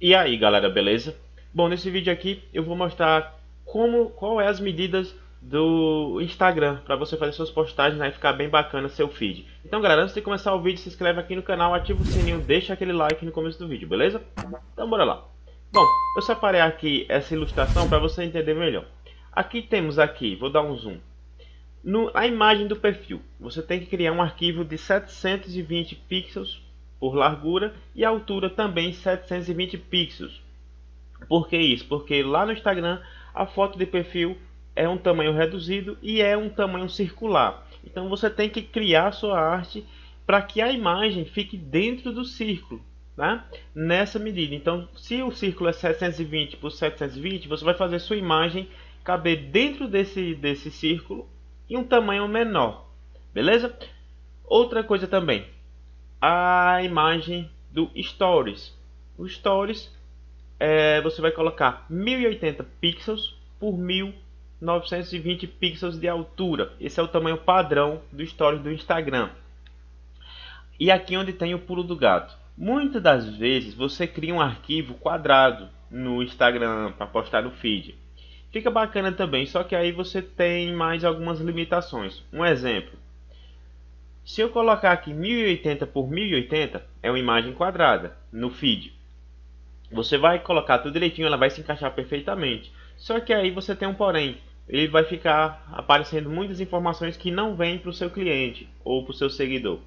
E aí galera, beleza? Bom, nesse vídeo aqui eu vou mostrar como, qual é as medidas do Instagram para você fazer suas postagens e ficar bem bacana seu feed. Então galera, antes de começar o vídeo, se inscreve aqui no canal, ativa o sininho, deixa aquele like no começo do vídeo, beleza? Então bora lá. Bom, eu separei aqui essa ilustração para você entender melhor. Aqui temos aqui, vou dar um zoom. No, a imagem do perfil, você tem que criar um arquivo de 720 pixels por largura e altura também 720 pixels. Por que isso? Porque lá no Instagram a foto de perfil é um tamanho reduzido e é um tamanho circular. Então você tem que criar sua arte para que a imagem fique dentro do círculo, né? nessa medida. Então, se o círculo é 720 por 720, você vai fazer sua imagem caber dentro desse, desse círculo em um tamanho menor, beleza? Outra coisa também, a imagem do Stories. O Stories é, você vai colocar 1080 pixels por 1920 pixels de altura. Esse é o tamanho padrão do Stories do Instagram. E aqui onde tem o pulo do gato. Muitas das vezes você cria um arquivo quadrado no Instagram para postar no feed. Fica bacana também, só que aí você tem mais algumas limitações. Um exemplo, se eu colocar aqui 1080 por 1080, é uma imagem quadrada no feed. Você vai colocar tudo direitinho, ela vai se encaixar perfeitamente. Só que aí você tem um porém. Ele vai ficar aparecendo muitas informações que não vêm para o seu cliente ou para o seu seguidor.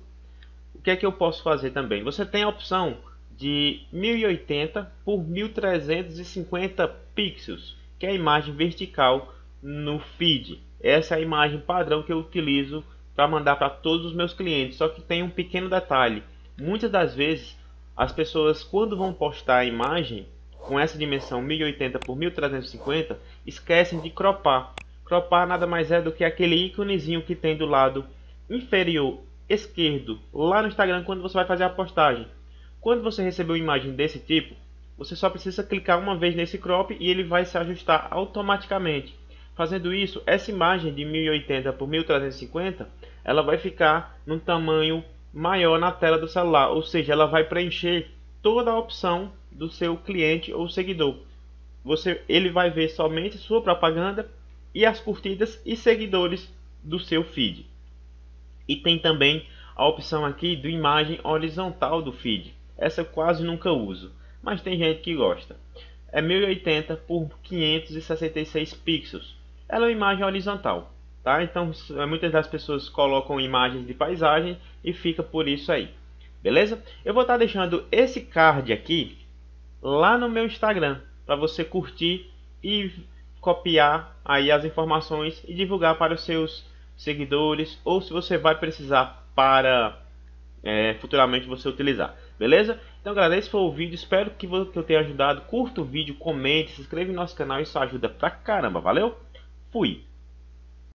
O que é que eu posso fazer também? Você tem a opção de 1080 por 1350 pixels, que é a imagem vertical no feed. Essa é a imagem padrão que eu utilizo para mandar para todos os meus clientes. Só que tem um pequeno detalhe. Muitas das vezes as pessoas quando vão postar a imagem com essa dimensão 1080 por 1350 esquecem de cropar. Cropar nada mais é do que aquele íconezinho que tem do lado inferior esquerdo lá no Instagram quando você vai fazer a postagem. Quando você receber uma imagem desse tipo, você só precisa clicar uma vez nesse crop e ele vai se ajustar automaticamente. Fazendo isso, essa imagem de 1080 por 1350, ela vai ficar no tamanho maior na tela do celular, ou seja, ela vai preencher toda a opção do seu cliente ou seguidor. Você, ele vai ver somente sua propaganda e as curtidas e seguidores do seu feed. E tem também a opção aqui do imagem horizontal do feed. Essa eu quase nunca uso, mas tem gente que gosta. É 1080 por 566 pixels ela é uma imagem horizontal. Tá? Então muitas das pessoas colocam imagens de paisagem e fica por isso aí. Beleza? Eu vou estar deixando esse card aqui lá no meu Instagram para você curtir e copiar aí as informações e divulgar para os seus seguidores ou se você vai precisar para é, futuramente você utilizar. Beleza? Então galera, esse foi o vídeo. Espero que eu tenha ajudado. Curta o vídeo, comente, se inscreva no nosso canal. Isso ajuda pra caramba. Valeu? Fui!